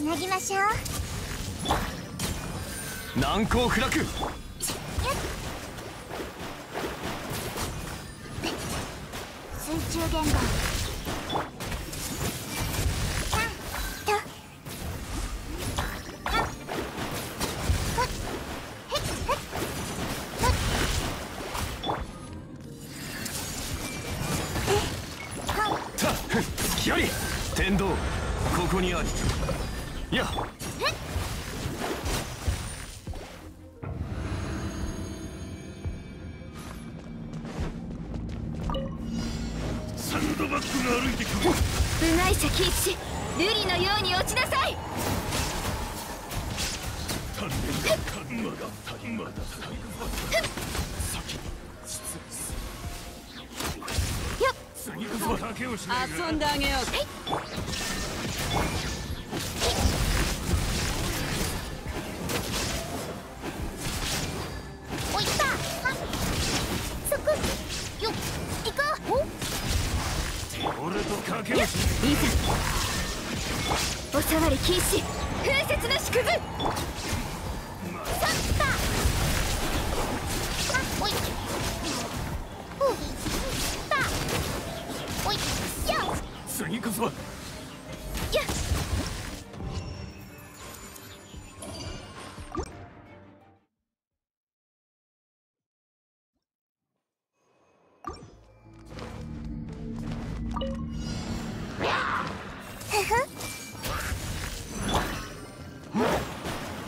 つなぎましょう。難攻不落。水中言語遊んであげようはいざおさわり禁止。風雪の縮図次こそは。やっ。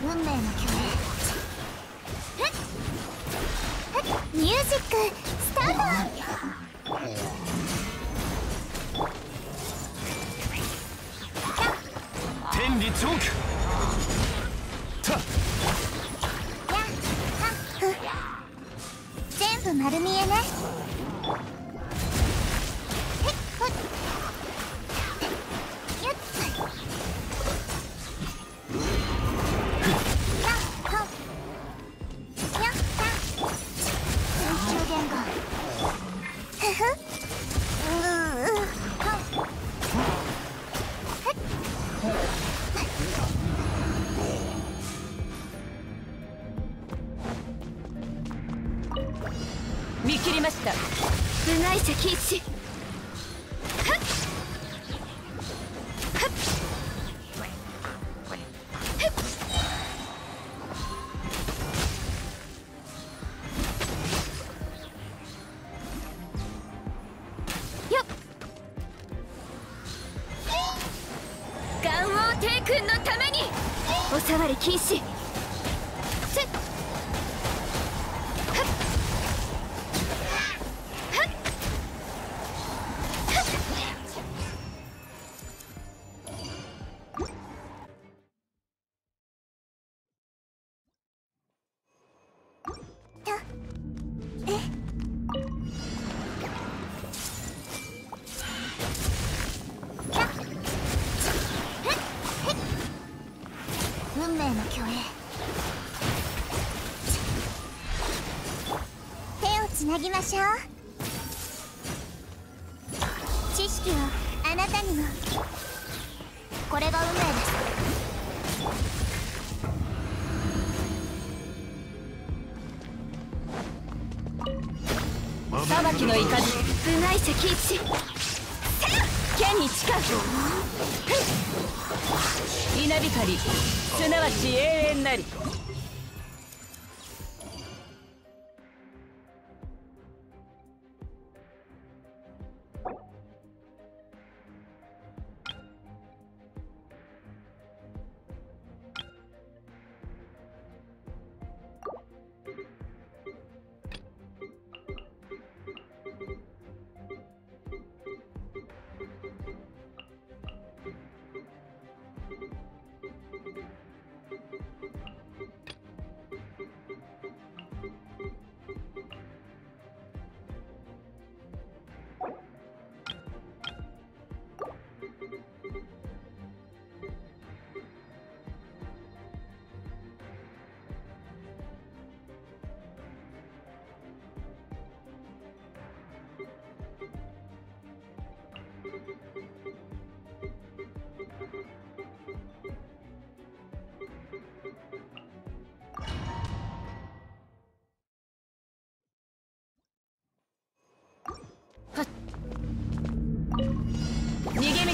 運命の共鳴ミュージックスタート。天理チョークた。やっはっ全部丸見えね。つなぎましょう知識をあなたにもこれが運命です。裁きの怒り部外者禁止剣に誓う。稲光すなわち永遠なり。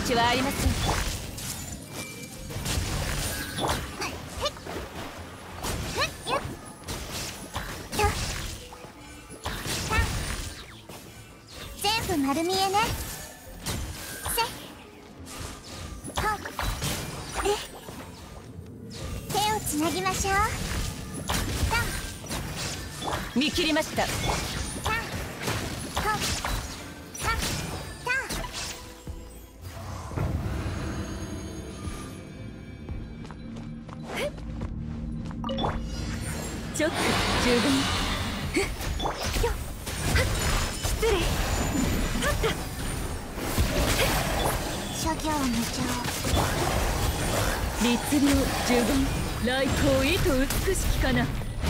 道はありませんふっよっと全部丸見えね。せ。ほっえ手をつなぎましょう。見切りましたかな。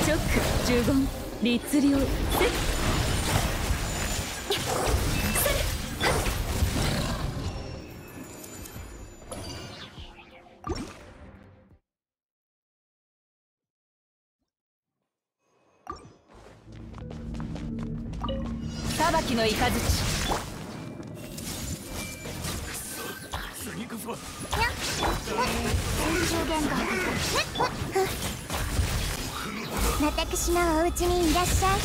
チョック十言律令せ裁きの雷次こそ私のお家にいらっしゃい。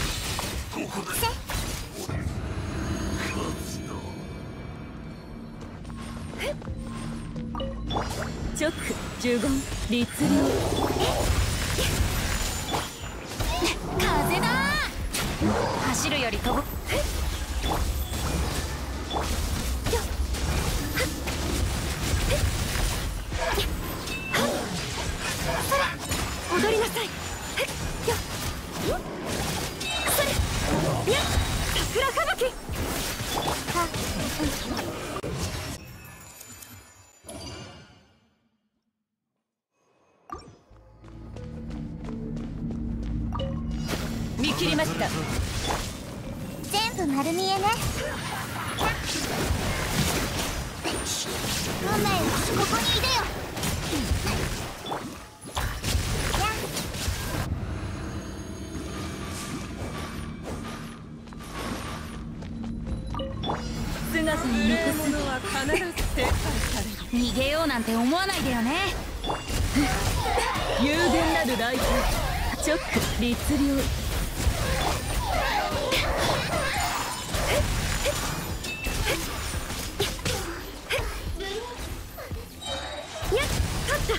せチョック十言律令。風だ走るより飛ぶなんて思わないでよね。有限なる来光チョック律令。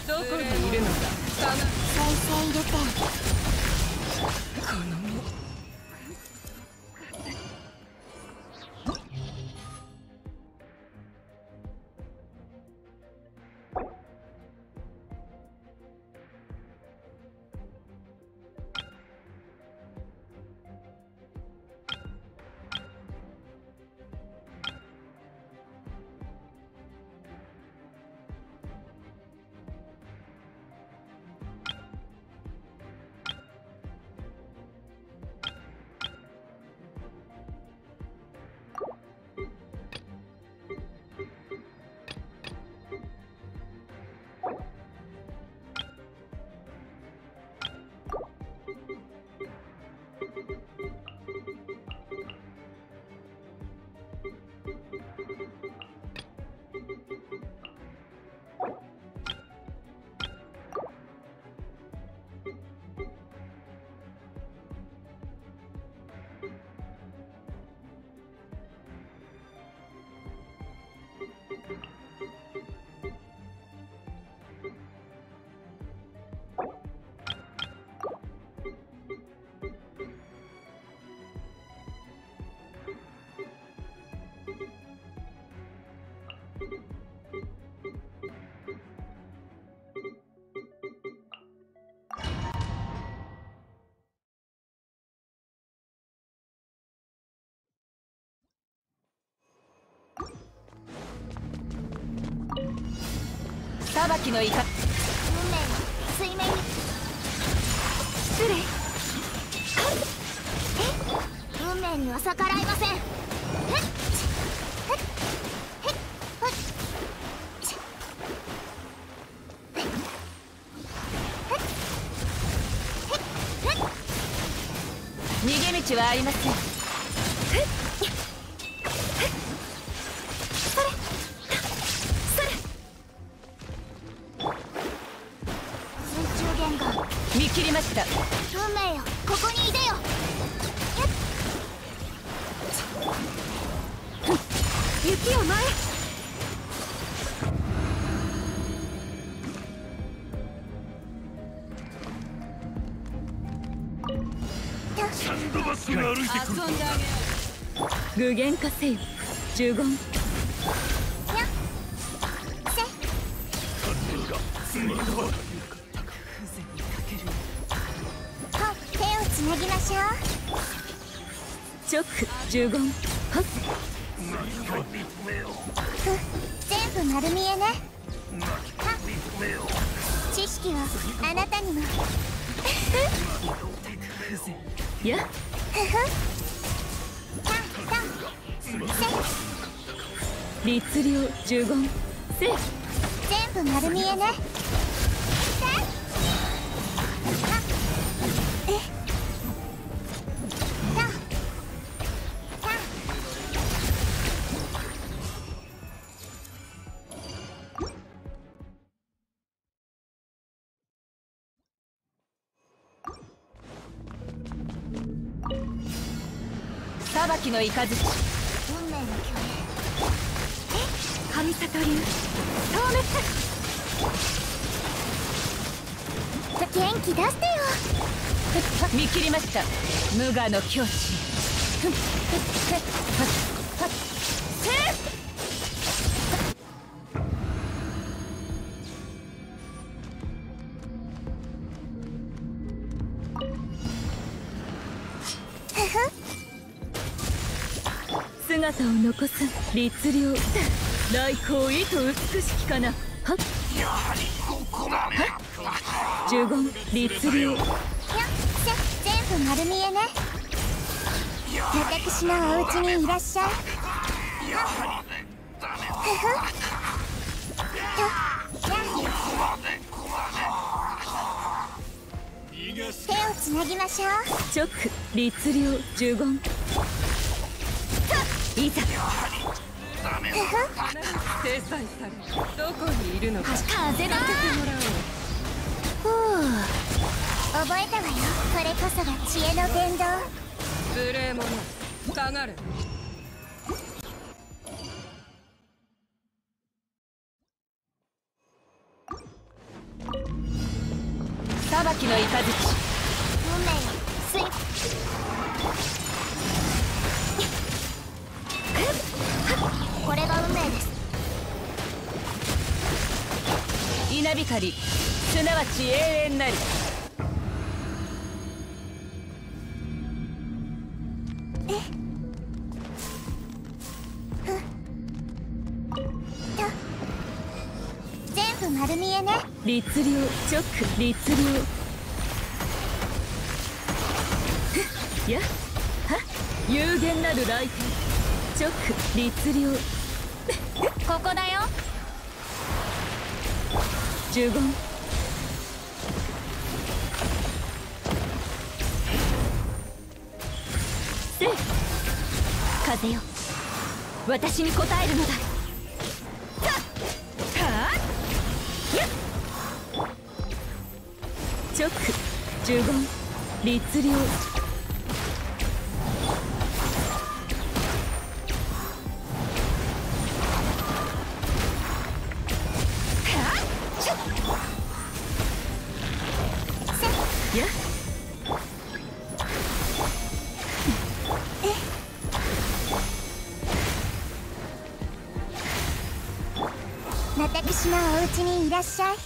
どこにいるのか。探再生入れて裁きの怒り運命の水面に。失礼。運命には逆らいません。逃げ道はありませんンドバッグが歩いてくる具現化せよ呪言せ次は風にかける。ほ手をつなぎましょう。直呪言はっ全部丸見えね。知識はあなたにも。や。ふふたたせ律令呪言全部丸見えね。裁きの雷。運命の共神里流元気出してよ。見切りました。無我の境地姿を残す律令。来光意図美しきかな。はっ。やはりここだね呪言律令。にゃせ全部丸見えね。私のお家にいらっしゃい。やはりふふとにゃ手をつなぎましょう。直律令呪言いざ。制裁されどこにいるのか風だ当ててもらおうふう覚えたわよ。これこそが知恵の伝道無礼者。下がれすなわち永遠なり。と全部丸見えね。律令。直律や？は？っ有限なる来店。直律令。ここだよ呪言せい。風よ。私に応えるのだ。直。呪言律令。らっしゃい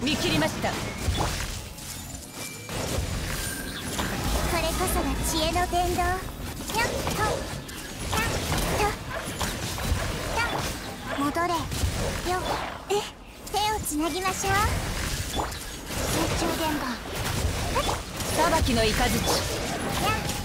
見切りました。これこそが知恵の伝道。よっほいたと。た戻れ。よ。え手をつなぎましょう。成長伝言裁きの雷。やっ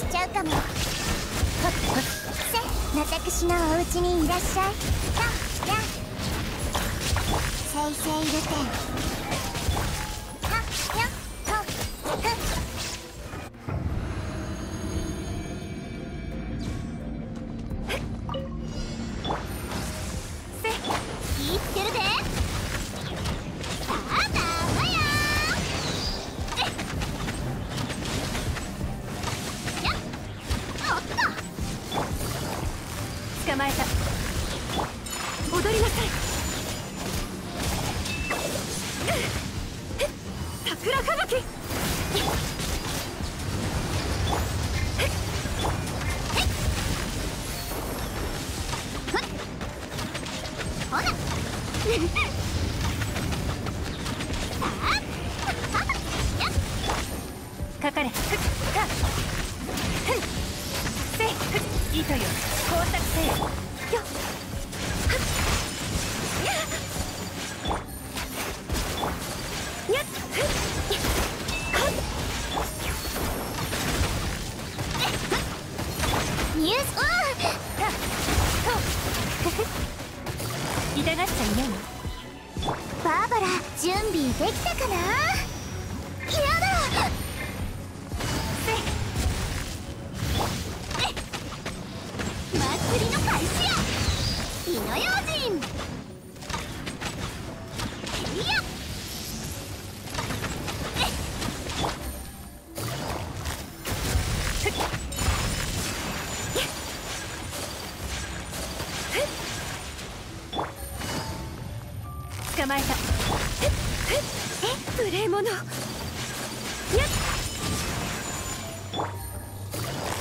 しちゃうかも。せ。私のお家にいらっしゃい。ややせいせいルテンバーバラ準備できたかな？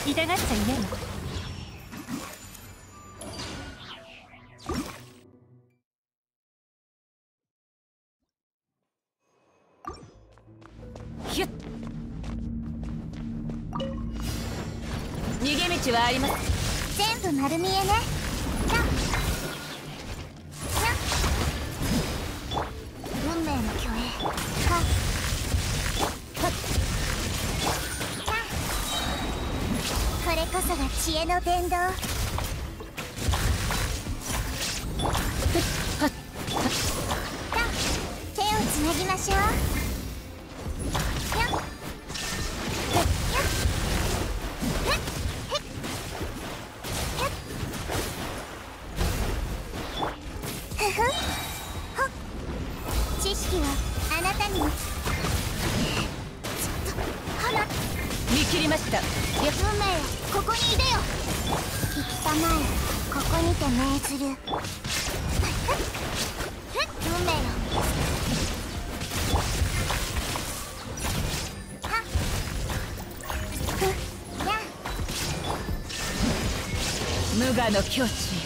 痛がっちゃいないの。逃げ道はあります。全部丸見えね。の伝道さあ手をつなぎましょう見切りました。運命ここにいでよ。きたまえ。ここにて命ずる。運命のはっ。ふや無我の境地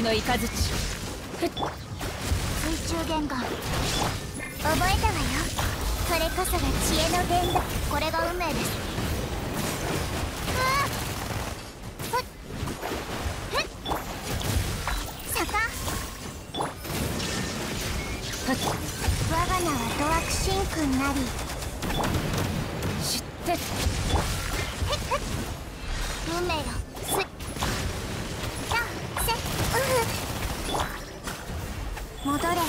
きの雷ふっ。水中言語覚えたわよ。これこそが知恵の伝だ。これが運命です。あふっ。ふっ。坂我が名はドアクシン君なり。知って運命よすさせう戻れ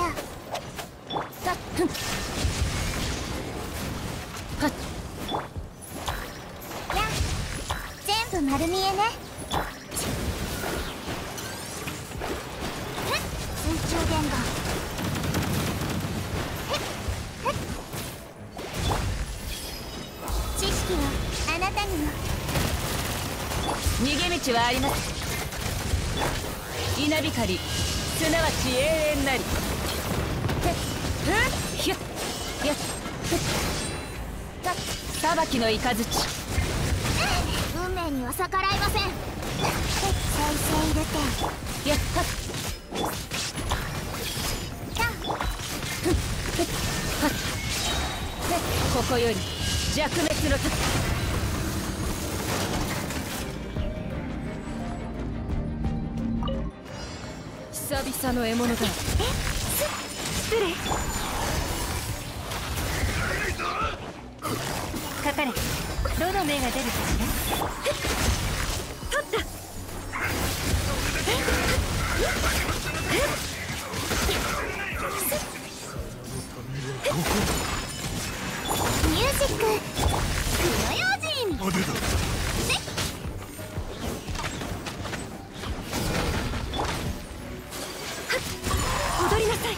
や。っ裁きの雷。運命には逆らいません。再生ルテンやっ。ここより弱滅の時久々の獲物だ失礼かれどの目が出るかしら取った。ミュージック火の用心までだ踊りなさい。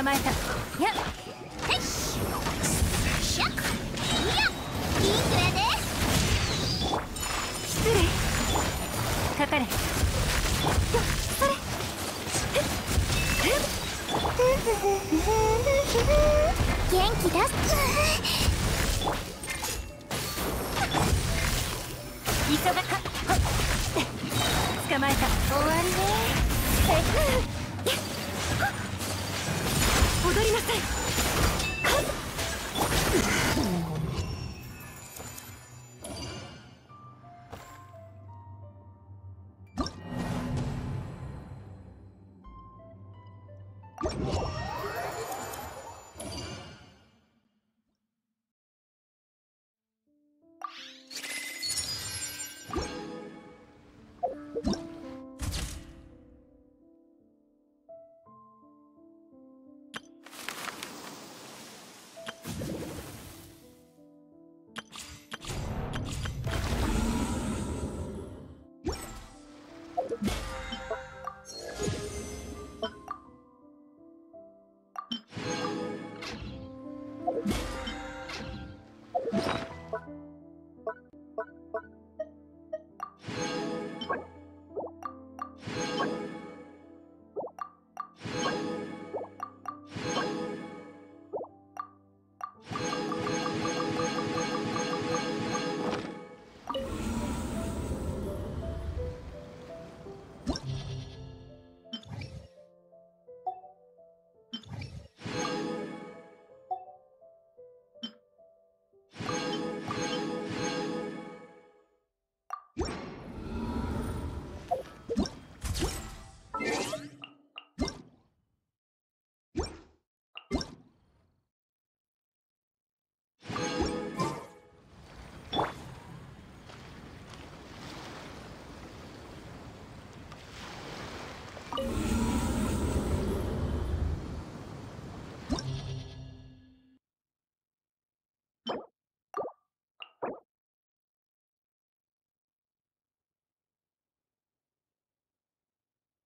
捕まえたやっへいやっいいくらで失礼かかれよそれ元気出す。you